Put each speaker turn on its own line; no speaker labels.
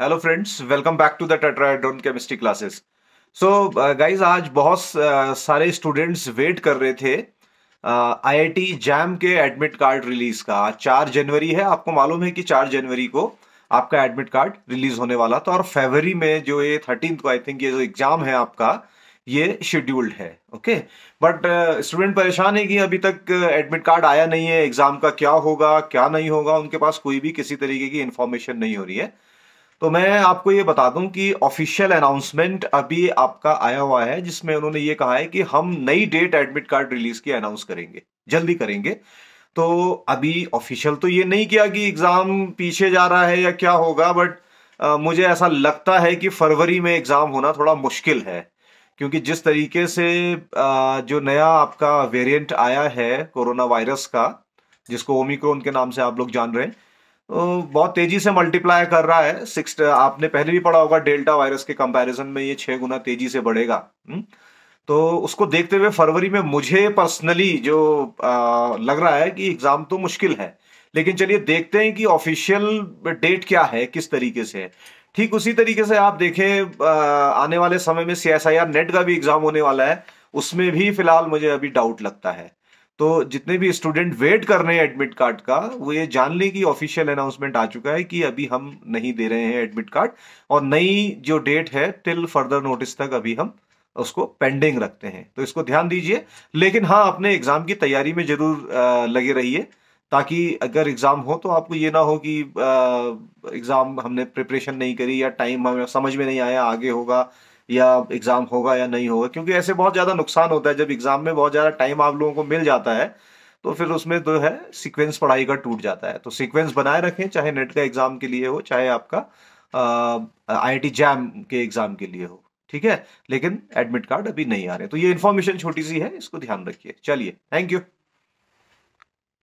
Hello friends welcome back to the tetrahedron chemistry classes so guys आज बहुत uh, सारे students wait कर रहे थे आईआईटी uh, जैम के एडमिट कार्ड रिलीज़ का। चार जनवरी है। आपको मालूम है कि चार जनवरी को आपका एडमिट कार्ड रिलीज़ होने वाला था और फेबरी में जो ये थर्टीन को आई थिंक ये जो एग्ज़ाम है आपका ये शेड्यूल्ड है। ओके बट स्टूडेंट परेशान है कि अभी तक एडमिट uh, कार्ड आया नहीं है। एग्ज़ाम का क्या होगा क्या नहीं होगा? उनके पास कोई भी किसी तरीके की इंफॉर्मेशन नहीं हो रही है। तो मैं आपको ये बता दूँ कि ऑफिशियल अनाउंसमेंट अभी आपका आया हुआ है जिसमें उन्होंने ये कहा है कि हम नई डेट एडमिट कार्ड रिलीज़ की अनाउंस करेंगे जल्दी करेंगे। तो अभी ऑफिशियल तो ये नहीं किया कि एग्ज़ाम पीछे जा रहा है या क्या होगा बट मुझे ऐसा लगता है कि फरवरी में एग्ज़ाम होना थोड़ा मुश्किल है क्योंकि जिस तरीके से आ, जो नया आपका वेरिएंट आया है कोरोना वायरस का जिसको ओमिक्रोन के नाम से आप लोग जान रहे हैं बहुत तेज़ी से मल्टीप्लाई कर रहा है। सिक्स आपने पहले भी पढ़ा होगा डेल्टा वायरस के कंपैरिजन में ये छह गुना तेज़ी से बढ़ेगा। हम्म? तो उसको देखते हुए फरवरी में मुझे पर्सनली जो आ, लग रहा है कि एग्ज़ाम तो मुश्किल है। लेकिन चलिए देखते हैं कि ऑफिशियल डेट क्या है किस तरीके से है। ठीक उसी तरीके से आप देखें आने वाले समय में C S I R NET का भी एग्ज़ाम होने वाला है। उसमें भी फ़िलहाल मुझे अभी डाउट लगता है। तो जितने भी स्टूडेंट वेट कर रहे हैं एडमिट कार्ड का, वो ये जान लें कि ऑफिशियल अनाउंसमेंट आ चुका है कि अभी हम नहीं दे रहे हैं एडमिट कार्ड और नई जो डेट है टिल फर्दर नोटिस तक अभी हम उसको पेंडिंग रखते हैं। तो इसको ध्यान दीजिए। लेकिन हाँ अपने एग्ज़ाम की तैयारी में ज़रूर लगे रहिए, ताकि अगर एग्ज़ाम हो तो आपको ये ना हो कि एग्ज़ाम हमने प्रिपरेशन नहीं करी या टाइम हमें समझ में नहीं आया, आगे होगा। या एग्ज़ाम होगा या नहीं होगा, क्योंकि ऐसे बहुत ज़्यादा नुकसान होता है। जब एग्ज़ाम में बहुत ज़्यादा टाइम आप लोगों को मिल जाता है तो फिर उसमें जो है सीक्वेंस पढ़ाई का टूट जाता है। तो सीक्वेंस बनाए रखें, चाहे नेट का एग्ज़ाम के लिए हो, चाहे आपका आईआईटी जैम के एग्ज़ाम के लिए हो, ठीक है? लेकिन एडमिट कार्ड अभी नहीं आ रहे। तो ये इन्फॉर्मेशन छोटी सी है, इसको ध्यान रखिए। चलिए, थैंक यू।